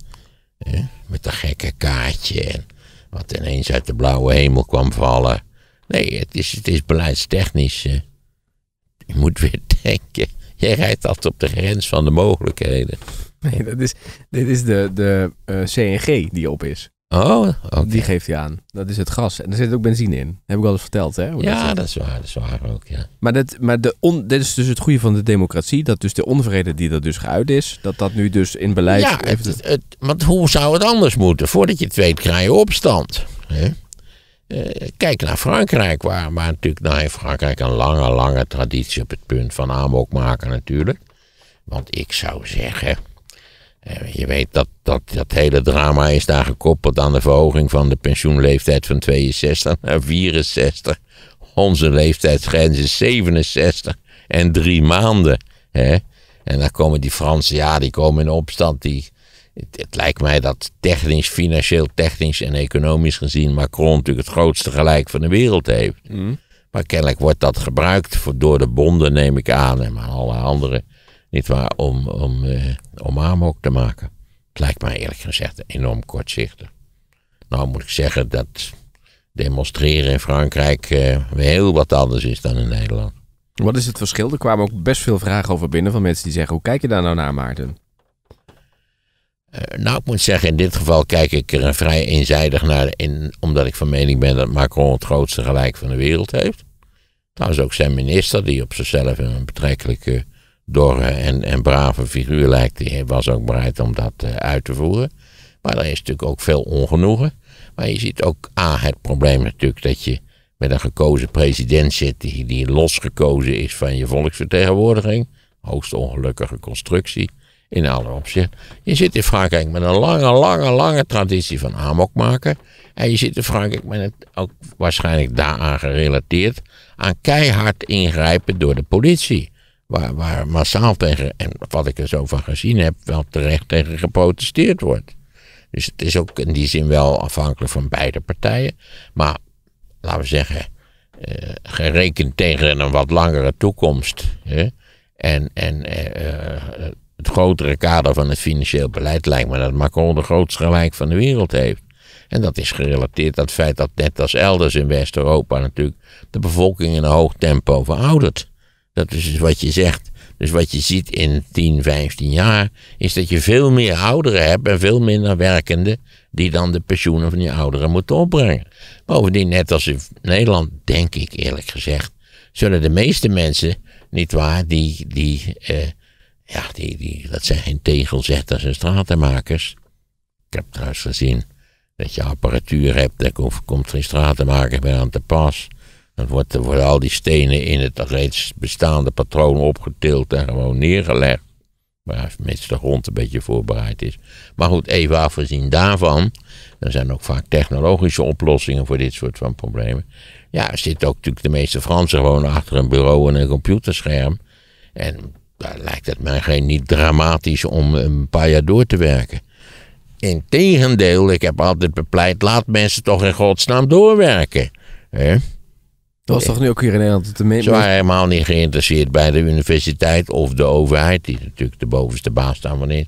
Met een gekke kaartje en wat ineens uit de blauwe hemel kwam vallen. Nee, het is, het is beleidstechnisch. Je moet weer denken. Jij rijdt altijd op de grens van de mogelijkheden. Nee, dat is, dit is de, de eh, CNG die op is. Oh. Die geeft hij aan. Dat is het gas. En er zit ook benzine in. Heb ik al eens verteld, hè? hoe Ja, dat is waar, dat is waar ook, ja. Maar, dit, maar de on, dit is dus het goede van de democratie. Dat dus de onvrede die er dus geuit is, dat dat nu dus in beleid... Ja, het, het, want hoe zou het anders moeten? Voordat je het weet, krijg je opstand. Hè? Eh, kijk naar Frankrijk, waar, waar natuurlijk nou heeft Frankrijk een lange, lange traditie op het punt van aanbok maken natuurlijk. Want ik zou zeggen, je weet dat, dat dat hele drama is daar gekoppeld aan de verhoging van de pensioenleeftijd van 62 naar 64. Onze leeftijdsgrens is 67 en drie maanden. Hè? En dan komen die Fransen, ja, die komen in opstand. Die, het, het lijkt mij dat technisch, financieel, technisch en economisch gezien Macron natuurlijk het grootste gelijk van de wereld heeft. Maar kennelijk wordt dat gebruikt voor, door de bonden, neem ik aan, en maar alle anderen, niet waar, om, om, eh, om amok te maken. Het lijkt mij eerlijk gezegd enorm kortzichtig. Nou moet ik zeggen dat demonstreren in Frankrijk eh, weer heel wat anders is dan in Nederland. Wat is het verschil? Er kwamen ook best veel vragen over binnen van mensen die zeggen... Hoe kijk je daar nou naar, Maarten? Eh, nou, ik moet zeggen, in dit geval kijk ik er vrij eenzijdig naar, in, omdat ik van mening ben dat Macron het grootste gelijk van de wereld heeft. Trouwens ook zijn minister, die op zichzelf een betrekkelijke dorre en, en brave figuur lijkt, die was ook bereid om dat eh, uit te voeren. Maar er is natuurlijk ook veel ongenoegen. Maar je ziet ook, A, het probleem natuurlijk dat je met een gekozen president zit die, die losgekozen is van je volksvertegenwoordiging. Hoogst ongelukkige constructie in alle opzichten. Je zit in Frankrijk met een lange, lange, lange traditie van amok maken. En je zit in Frankrijk met het ook waarschijnlijk daaraan gerelateerd aan keihard ingrijpen door de politie. Waar, massaal tegen, en wat ik er zo van gezien heb, wel terecht tegen geprotesteerd wordt. Dus het is ook in die zin wel afhankelijk van beide partijen. Maar laten we zeggen, eh, gerekend tegen een wat langere toekomst. Hè, en en eh, eh, het grotere kader van het financieel beleid lijkt me dat Macron de grootste gelijk van de wereld heeft. En dat is gerelateerd aan het feit dat net als elders in West-Europa natuurlijk de bevolking in een hoog tempo veroudert. Dat is dus wat je zegt. Dus wat je ziet in 10, 15 jaar is dat je veel meer ouderen hebt en veel minder werkenden die dan de pensioenen van die ouderen moeten opbrengen. Bovendien, net als in Nederland, denk ik eerlijk gezegd, zullen de meeste mensen, niet waar, die, die, eh, ja, die, die, dat zijn geen tegelzetters en stratenmakers. Ik heb trouwens gezien dat je apparatuur hebt, daar komt- geen stratenmaker meer aan te pas. Dan wordt, er worden al die stenen in het reeds bestaande patroon opgetild en gewoon neergelegd. Maar mits de grond een beetje voorbereid is. Maar goed, even afgezien daarvan. Er zijn ook vaak technologische oplossingen voor dit soort van problemen. Ja, er zitten ook natuurlijk de meeste Fransen gewoon achter een bureau en een computerscherm. En daar lijkt het mij geen niet dramatisch om een paar jaar door te werken. Integendeel, ik heb altijd bepleit, laat mensen toch in godsnaam doorwerken. Hè? Dat was toch nu ook hier in Nederland de me- Ze waren helemaal niet geïnteresseerd bij de universiteit of de overheid, die natuurlijk de bovenste baas daarvan is,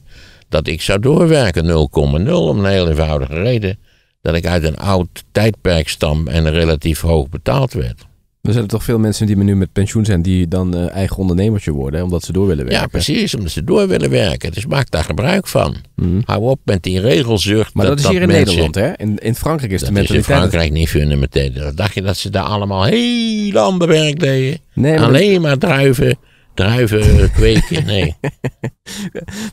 dat ik zou doorwerken 0,0 om een heel eenvoudige reden. Dat ik uit een oud tijdperk stam en relatief hoog betaald werd. Er zijn er toch veel mensen die nu met pensioen zijn... die dan eh, eigen ondernemertje worden, hè, omdat ze door willen werken. Ja, precies, omdat ze door willen werken. Dus maak daar gebruik van. Mhm. Hou op met die regelzucht. Maar dat, is hier in mensen- Nederland, hè? In, in Frankrijk is de Dat is in mentaliteit... Frankrijk niet fundamenteel. Dat dacht je dat ze daar allemaal heel ander werk deden? Nee, maar Alleen maar druiven, druiven kweken. Nee.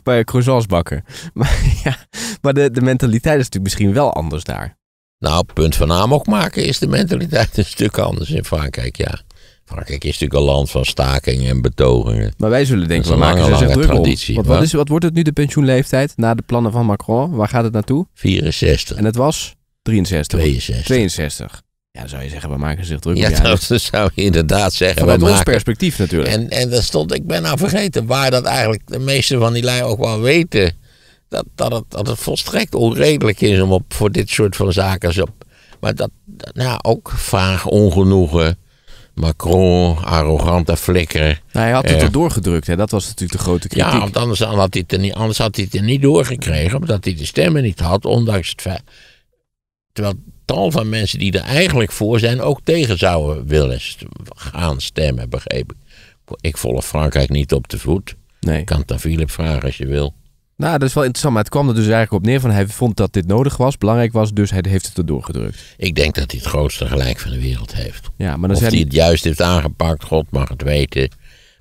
bij croissants bakken. Maar, ja, maar de, de mentaliteit is natuurlijk misschien wel anders daar. Nou, punt van amok maken is de mentaliteit een stuk anders in Frankrijk, ja. Frankrijk is natuurlijk een land van stakingen en betogingen. Maar wij zullen denken, we maken ze zich druk om. traditie, Want wat? is, wat wordt het nu de pensioenleeftijd na de plannen van Macron? Waar gaat het naartoe? 64, En het was 63. 62. 62. Ja, dan zou je zeggen, we maken zich druk om. Ja, Ja, dat zou je inderdaad zeggen. vanuit ons maken- perspectief natuurlijk. En, en dat stond, ik ben nou vergeten waar dat eigenlijk de meeste van die lui ook wel weten. Dat, dat, het, dat het volstrekt onredelijk is om op, voor dit soort van zaken. Maar dat, nou, ook vaag ongenoegen. Macron, arrogante flikker. Nou, hij had het Ja. er doorgedrukt, hè? dat was natuurlijk de grote kritiek. Ja, want anders had, hij het er niet, anders had hij het er niet doorgekregen. Omdat hij de stemmen niet had, ondanks het feit. Terwijl tal van mensen die er eigenlijk voor zijn ook tegen zouden willen gaan stemmen, begreep ik. Ik volg Frankrijk niet op de voet. nee. Ik kan het aan Philip vragen als je wil. Nou, dat is wel interessant. Maar het kwam er dus eigenlijk op neer van hij vond dat dit nodig was, belangrijk was, dus hij heeft het erdoor gedrukt. Ik denk dat hij het grootste gelijk van de wereld heeft. Ja, maar dan Of hij het juist heeft aangepakt, God mag het weten.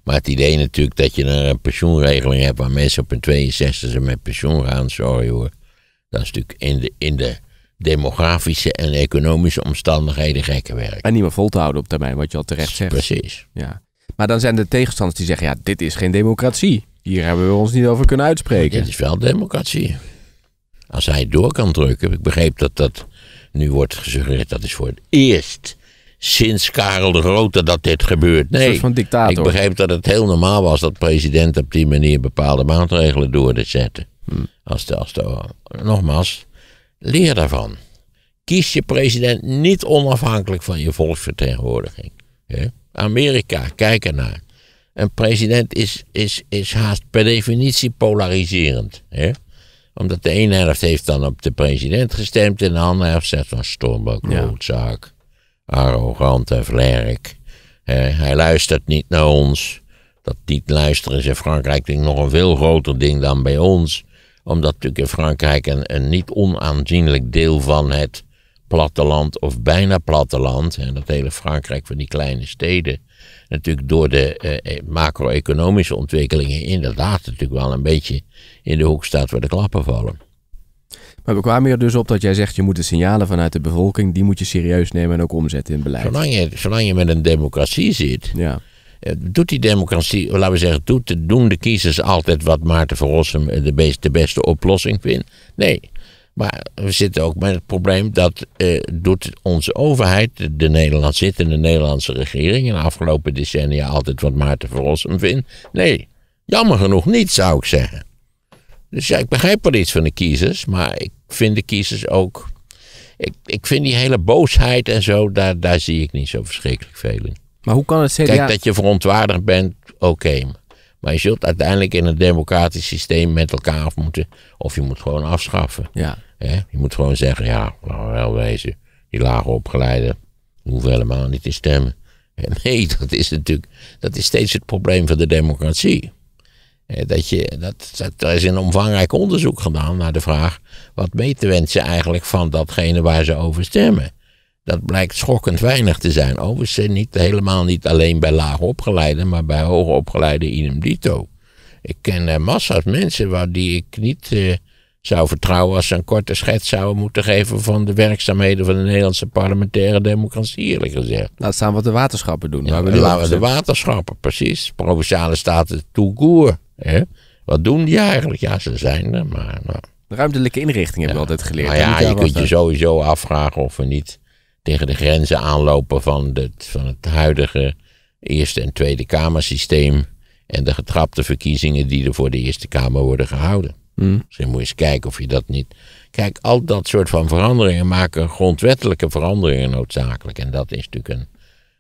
Maar het idee natuurlijk dat je een pensioenregeling hebt waar mensen op hun 62 met pensioen gaan, sorry hoor. Dat is natuurlijk in de, in de demografische en economische omstandigheden gekke werk. En niet meer vol te houden op termijn, wat je al terecht zegt. Precies. Ja. Maar dan zijn de tegenstanders die zeggen, ja, dit is geen democratie. Hier hebben we ons niet over kunnen uitspreken. Dit is wel democratie. Als hij door kan drukken. Ik begreep dat dat nu wordt gesuggereerd. Dat is voor het eerst sinds Karel de Grote dat dit gebeurt. Nee, van dictator. ik begreep dat het heel normaal was dat presidenten op die manier bepaalde maatregelen door te zetten. Hmm. Als de, als de, nogmaals, leer daarvan. Kies je president niet onafhankelijk van je volksvertegenwoordiging. Amerika, kijk ernaar. Een president is, is, is haast per definitie polariserend. Hè? Omdat de ene helft heeft dan op de president gestemd en de andere helft zegt van stombak, Ja. klootzak, arrogant en vlerk. Hè, hij luistert niet naar ons. Dat niet luisteren is in Frankrijk denk ik nog een veel groter ding dan bij ons. Omdat natuurlijk in Frankrijk een, een niet onaanzienlijk deel van het platteland of bijna platteland, en dat hele Frankrijk van die kleine steden, natuurlijk door de eh, macro-economische ontwikkelingen inderdaad natuurlijk wel een beetje in de hoek staat waar de klappen vallen. Maar we kwamen er dus op dat jij zegt, je moet de signalen vanuit de bevolking, die moet je serieus nemen en ook omzetten in beleid. Zolang je, zolang je met een democratie zit, Ja. eh, doet die democratie, laten we zeggen, doet, de- doen de kiezers altijd wat Maarten van Rossum de, best, de beste oplossing vindt? Nee. Maar we zitten ook met het probleem dat eh, doet onze overheid, de, de Nederland zittende Nederlandse regering, in de afgelopen decennia altijd wat Maarten van Rossum vindt? Nee. Jammer genoeg niet, zou ik zeggen. Dus ja, ik begrijp wel iets van de kiezers, maar ik vind de kiezers ook. Ik, ik vind die hele boosheid en zo, daar, daar zie ik niet zo verschrikkelijk veel in. Maar hoe kan het CDA... Kijk, dat je verontwaardigd bent, oké. Maar je zult uiteindelijk in een democratisch systeem met elkaar af moeten. Of je moet gewoon afschaffen. Ja. Hè? Je moet gewoon zeggen, ja, laten we wel wezen. Die lager opgeleiden hoeven helemaal niet te stemmen. En Nee, dat is natuurlijk dat is steeds het probleem van de democratie. Dat je, dat, dat, er is een omvangrijk onderzoek gedaan naar de vraag... wat meten mensen eigenlijk van datgene waar ze over stemmen? Dat blijkt schokkend weinig te zijn. Overigens niet, helemaal niet alleen bij laag opgeleiden... maar bij hoger opgeleide idem dito. Ik ken eh, massa's mensen waar die ik niet eh, zou vertrouwen... als ze een korte schets zouden moeten geven... van de werkzaamheden van de Nederlandse parlementaire democratie, eerlijk gezegd. Laat staan wat de waterschappen doen. we Ja, laten we de waterschappen, precies. Provinciale staten toegoer. Wat doen die eigenlijk? Ja, ze zijn er, maar... Nou, Ruimtelijke inrichting hebben we altijd geleerd. maar Daar ja, je kunt je sowieso afvragen of we niet tegen de grenzen aanlopen van, de, van het huidige Eerste en Tweede Kamersysteem en de getrapte verkiezingen die er voor de Eerste Kamer worden gehouden. Hmm. Misschien moet je eens kijken of je dat niet. Kijk, al dat soort van veranderingen maken grondwettelijke veranderingen noodzakelijk. En dat is natuurlijk een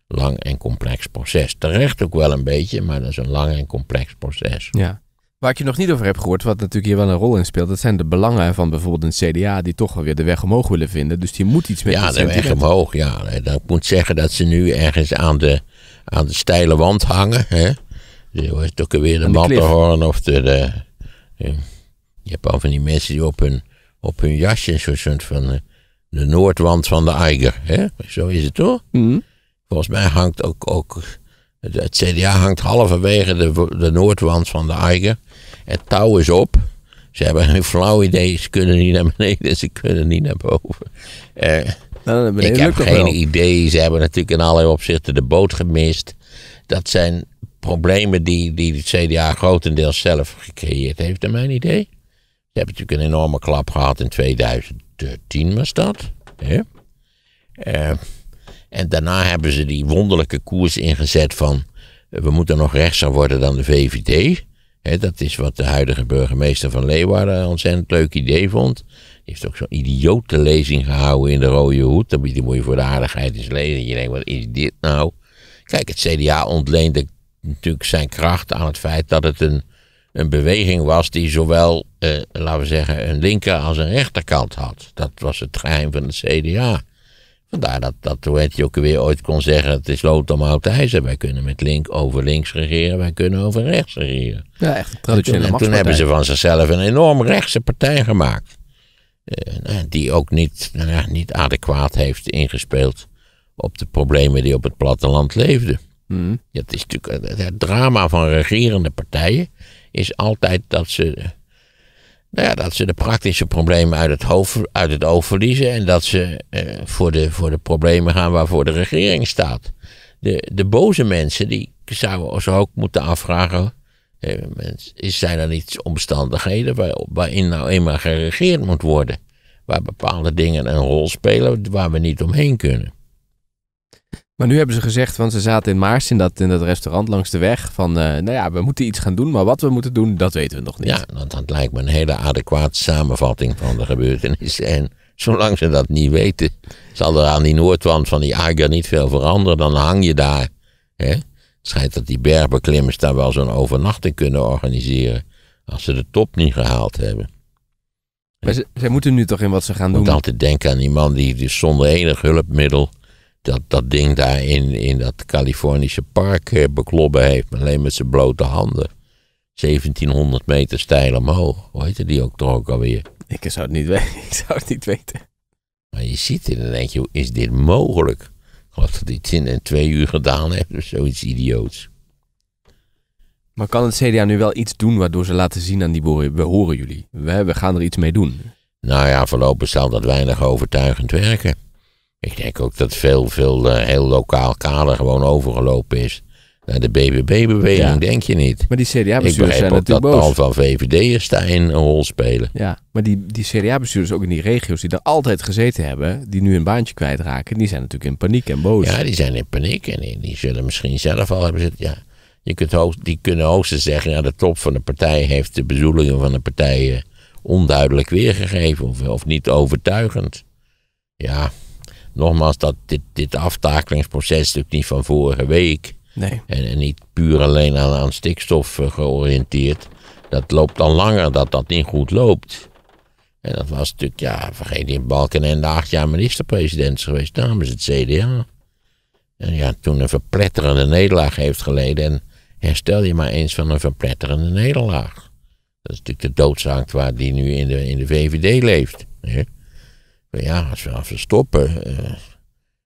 lang en complex proces. Terecht ook wel een beetje, maar dat is een lang en complex proces. Ja. Waar ik je nog niet over heb gehoord, wat natuurlijk hier wel een rol in speelt, dat zijn de belangen van bijvoorbeeld een CDA die toch wel weer de weg omhoog willen vinden. Dus die moet iets met Ja, de weg omhoog. Ja, dat moet zeggen dat ze nu ergens aan de, aan de steile wand hangen. Hè? Dus het ook alweer? De. Matterhorn of de, de, eh, Je hebt al van die mensen die op hun, op hun jasje een soort, van eh, de noordwand van de Eiger. Hè? Zo is het toch? Mhm. Volgens mij hangt ook, ook het, het CDA hangt halverwege de, de noordwand van de Eiger. Het touw is op. Ze hebben geen flauw idee. Ze kunnen niet naar beneden. Ze kunnen niet naar boven. Eh, Nou, beneden ik heb geen wel. idee. Ze hebben natuurlijk in allerlei opzichten de boot gemist. Dat zijn problemen die, die het CDA grotendeels zelf gecreëerd heeft, naar mijn idee. Ze hebben natuurlijk een enorme klap gehad in 2010 was dat. Eh, en daarna hebben ze die wonderlijke koers ingezet van... we moeten nog rechtser worden dan de VVD. Dat is wat de huidige burgemeester van Leeuwarden een ontzettend leuk idee vond. Die heeft ook zo'n idiote lezing gehouden in de Rode Hoed. Die moet je voor de aardigheid eens lezen. Je denkt, wat is dit nou? Kijk, het CDA ontleende natuurlijk zijn kracht aan het feit dat het een, een beweging was die zowel, eh, laten we zeggen, een linker als een rechterkant had. Dat was het geheim van het CDA. Vandaar dat, dat hoe heet je ook weer ooit kon zeggen: het is lood om oud ijzer. Wij kunnen met link over links regeren, wij kunnen over rechts regeren. Ja, echt een En traditionele toen, en toen hebben ze van zichzelf een enorm rechtse partij gemaakt. Eh, die ook niet, nou niet adequaat heeft ingespeeld op de problemen die op het platteland leefden. Ja, het, is natuurlijk, het drama van regerende partijen is altijd dat ze, nou ja, dat ze de praktische problemen uit het, uit het oog verliezen en dat ze eh, voor, de, voor de problemen gaan waarvoor de regering staat. De, de boze mensen die zouden zich ook moeten afvragen, eh, zijn er niet omstandigheden waar, waarin nou eenmaal geregeerd moet worden? Waar bepaalde dingen een rol spelen waar we niet omheen kunnen. Maar nu hebben ze gezegd, want ze zaten in Maars in dat, in dat restaurant langs de weg. Van, eh, nou ja, we moeten iets gaan doen, maar wat we moeten doen, dat weten we nog niet. Ja, want dat lijkt me een hele adequate samenvatting van de gebeurtenissen. En zolang ze dat niet weten, zal er aan die noordwand van die Aga niet veel veranderen. Dan hang je daar. Hè? Het schijnt dat die bergbeklimmers daar wel zo'n overnachting kunnen organiseren. Als ze de top niet gehaald hebben. Maar ze, zij moeten nu toch in wat ze gaan Ik doen. moet altijd denken aan die man die dus zonder enig hulpmiddel dat, dat ding daar in, in dat Californische park eh, beklobben heeft. maar Alleen met zijn blote handen. 1700 meter steil omhoog. Hoe heette die ook toch ook alweer? Ik zou het niet weten. Ik zou het niet weten. Maar je ziet het en dan denk je, is dit mogelijk? Ik geloof dat hij het in twee uur gedaan heeft of zoiets idioots. Maar kan het CDA nu wel iets doen waardoor ze laten zien aan die boeren, we horen jullie. We, we gaan er iets mee doen. Nou ja, voorlopig zal dat weinig overtuigend werken. Ik denk ook dat veel, veel eh, heel lokaal kader gewoon overgelopen is naar de BBB-beweging, Ja. denk je niet? Maar die CDA-bestuurders zijn ook dat natuurlijk tal boos. van VVD'ers daarin een rol spelen. Ja, maar die, die CDA-bestuurders ook in die regio's die er altijd gezeten hebben, die nu een baantje kwijtraken, die zijn natuurlijk in paniek en boos. Ja, die zijn in paniek en die, die zullen misschien zelf al hebben zitten. Ja, je kunt die kunnen hoogstens zeggen, ja, de top van de partij heeft de bedoelingen van de partij eh, onduidelijk weergegeven of, of niet overtuigend. Ja, nogmaals, dat, dit, dit aftakelingsproces is natuurlijk niet van vorige week Nee. en, en niet puur alleen aan, aan stikstof eh, georiënteerd. Dat loopt al langer dat dat niet goed loopt. En dat was natuurlijk, ja, vergeet niet, Balkenende acht jaar minister-president is geweest namens het CDA. En ja, toen een verpletterende nederlaag heeft geleden. En herstel je maar eens van een verpletterende nederlaag. Dat is natuurlijk de doodzaak waar die nu in de, in de VVD leeft. Hè? Ja, als we, als we stoppen. eh,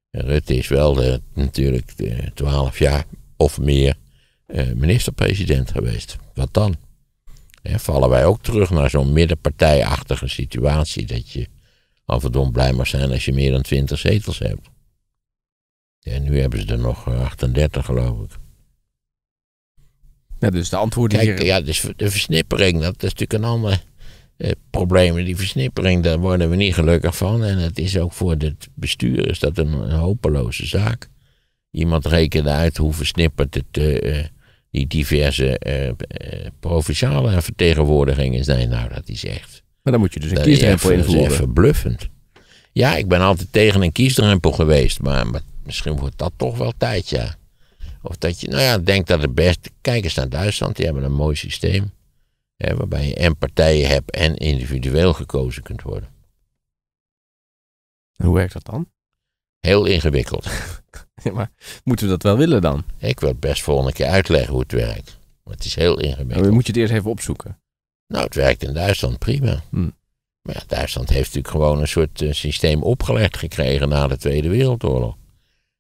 Rutte is wel de, natuurlijk de twaalf jaar of meer eh, minister-president geweest. Wat dan? Vallen wij ook terug naar zo'n middenpartijachtige situatie. Dat je en toe blij mag zijn als je meer dan 20 zetels hebt. En nu hebben ze er nog eh, 38, geloof ik. Ja, dus de antwoorden Kijk, hier... ja, dus de versnippering, dat is natuurlijk een ander eh, probleem. Die versnippering, daar worden we niet gelukkig van. En het is ook voor het bestuur is dat een, een hopeloze zaak. Iemand rekende uit hoe versnipperd het, eh, eh, die diverse provinciale vertegenwoordigingen zijn. Nou, dat is echt Maar dan moet je dus een kiesdrempel echt- dat is invoeren. Ja, ik ben altijd tegen een kiesdrempel geweest, maar, maar misschien wordt dat toch wel tijd, ja. Of dat je, nou ja, denkt dat het best. Kijk eens naar Duitsland, die hebben een mooi systeem. Hè, waarbij je en partijen hebt en individueel gekozen kunt worden. En hoe werkt dat dan? Heel ingewikkeld. Ja, maar moeten we dat wel willen dan? Ik wil het best volgende keer uitleggen hoe het werkt. Maar het is heel Dan ingewikkeld. moet je het eerst even opzoeken. Nou, het werkt in Duitsland prima. Hm. Maar ja, Duitsland heeft natuurlijk gewoon een soort eh, systeem opgelegd gekregen na de Tweede Wereldoorlog.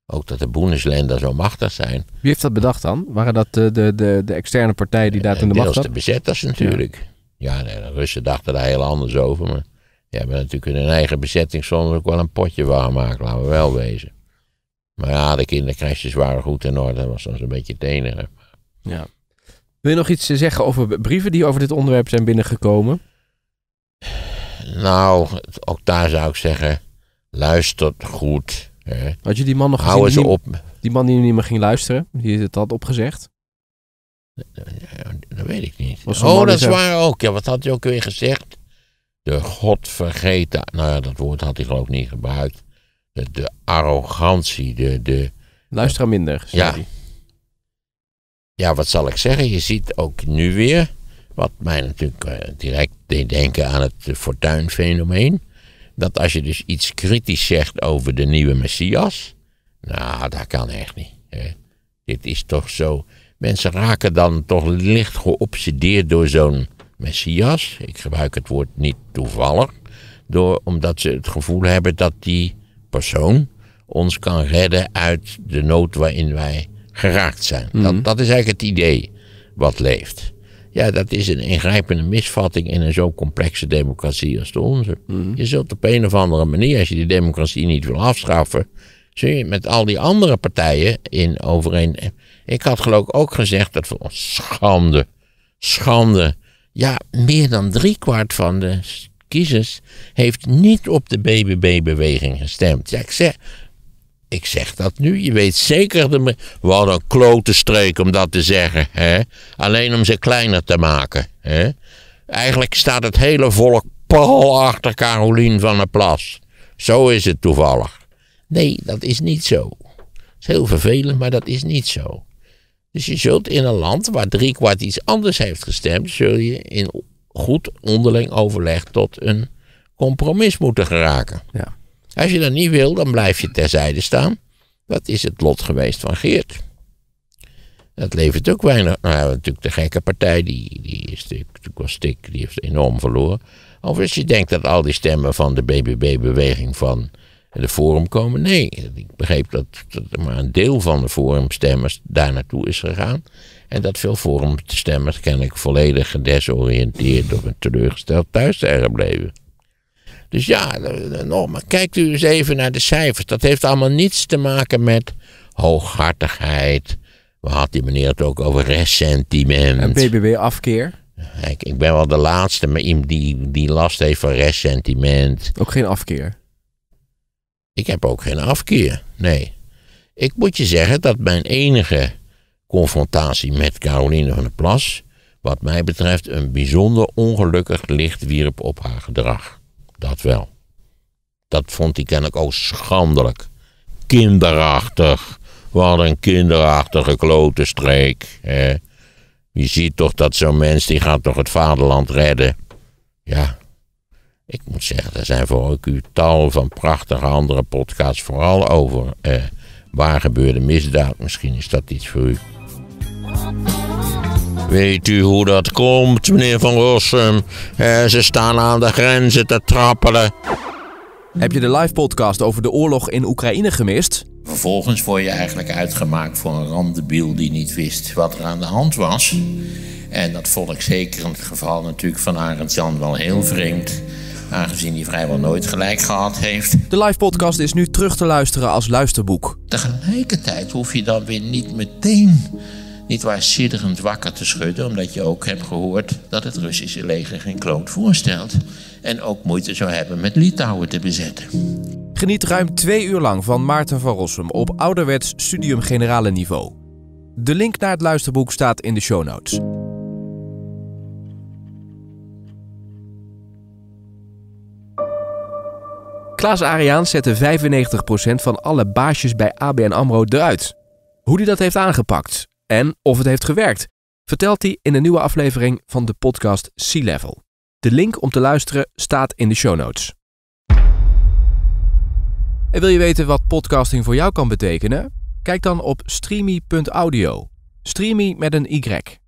Ook dat de Bundesländer zo machtig zijn. Wie heeft dat bedacht dan? Waren dat de, de, de, de externe partijen die daar toen de Eh, macht Deels had? de bezetters natuurlijk. Ja, de, de Russen dachten daar heel anders over. Maar die hebben natuurlijk in hun eigen bezettingszone ook wel een potje van gemaakt, laten we wel wezen. Maar ja, de kindercrashes waren goed in orde. Dat was dan zo'n beetje het enige. Ja. Wil je nog iets eh, zeggen over brieven die over dit onderwerp zijn binnengekomen? Nou, ook daar zou ik zeggen, luistert goed. Hè. Had je die man nog gezien? Hou Die, op. die man die niet meer ging luisteren, die het had opgezegd? Dat weet ik niet. Oh, dat is waar ook. Ja, wat had hij ook weer gezegd? De godvergeten... Nou ja, dat woord had hij geloof ik niet gebruikt. De, de arrogantie, de, de... Luisteraar minder, Ja. Ja, wat zal ik zeggen? Je ziet ook nu weer... Wat mij natuurlijk eh, direct deed denken aan het uh, fortuinfenomeen. Dat als je dus iets kritisch zegt over de nieuwe Messias, nou, dat kan echt niet. Hè. Dit is toch zo. Mensen raken dan toch licht geobsedeerd door zo'n Messias. Ik gebruik het woord niet toevallig. Door, omdat ze het gevoel hebben dat die persoon ons kan redden uit de nood waarin wij geraakt zijn. dat, dat is eigenlijk het idee wat leeft. Ja, dat is een ingrijpende misvatting in een zo complexe democratie als de onze. Je zult op een of andere manier, als je die democratie niet wil afschaffen, zul je met al die andere partijen in overeen. Ik had geloof ik ook gezegd dat voor schande, schande. Ja, meer dan driekwart van de kiezers heeft niet op de BBB-beweging gestemd. Ja, ik zeg, ik zeg dat nu. Je weet zeker. De, wat een klote streek om dat te zeggen. Hè? Alleen om ze kleiner te maken. Hè? Eigenlijk staat het hele volk pal achter Carolien van der Plas. Zo is het toevallig. Nee, dat is niet zo. Dat is heel vervelend, maar dat is niet zo. Dus je zult in een land waar driekwart iets anders heeft gestemd, zul je in goed onderling overleg tot een compromis moeten geraken. Ja. Als je dat niet wil, dan blijf je terzijde staan. Dat is het lot geweest van Geert. Dat levert ook weinig. Nou, natuurlijk de gekke partij, die, die is natuurlijk was stik, die heeft enorm verloren. Of als je denkt dat al die stemmen van de BBB-beweging van de Forum komen. Nee, ik begreep dat, dat maar een deel van de Forumstemmers daar naartoe is gegaan. En dat veel Forumstemmers kennelijk volledig gedesoriënteerd of teleurgesteld thuis zijn gebleven. Dus ja, nog maar kijkt u eens even naar de cijfers. Dat heeft allemaal niets te maken met hooghartigheid. We had die meneer het ook over ressentiment. En BBB-afkeer? Kijk, ik ben wel de laatste die, die last heeft van ressentiment. Ook geen afkeer? Ik heb ook geen afkeer, nee. Ik moet je zeggen dat mijn enige confrontatie met Caroline van der Plas, wat mij betreft, een bijzonder ongelukkig licht wierp op haar gedrag. Dat wel. Dat vond hij kennelijk ook schandelijk. Kinderachtig. Wat een kinderachtige klote streek. Hè. Je ziet toch dat zo'n mens die gaat toch het vaderland redden. Ja, ik moet zeggen, er zijn voor u tal van prachtige andere podcasts, vooral over eh, waar gebeurde misdaad. Misschien is dat iets voor u. Weet u hoe dat komt, meneer Van Rossum? Eh, ze staan aan de grenzen te trappelen. Heb je de live podcast over de oorlog in Oekraïne gemist? Vervolgens word je eigenlijk uitgemaakt voor een randebiel die niet wist wat er aan de hand was. En dat vond ik zeker in het geval natuurlijk van Arend Jan wel heel vreemd. Aangezien hij vrijwel nooit gelijk gehad heeft. De live podcast is nu terug te luisteren als luisterboek. Tegelijkertijd hoef je dan weer niet meteen niet waar sidderend wakker te schudden, omdat je ook hebt gehoord dat het Russische leger geen kloot voorstelt en ook moeite zou hebben met Litouwen te bezetten. Geniet ruim twee uur lang van Maarten van Rossum op ouderwets studium generale niveau. De link naar het luisterboek staat in de show notes. Klaas Ariaan zette 95% van alle baasjes bij ABN AMRO eruit. Hoe hij dat heeft aangepakt en of het heeft gewerkt, vertelt hij in een nieuwe aflevering van de podcast Sea Level. De link om te luisteren staat in de show notes. En wil je weten wat podcasting voor jou kan betekenen? Kijk dan op streamy.audio. Streamy met een Y.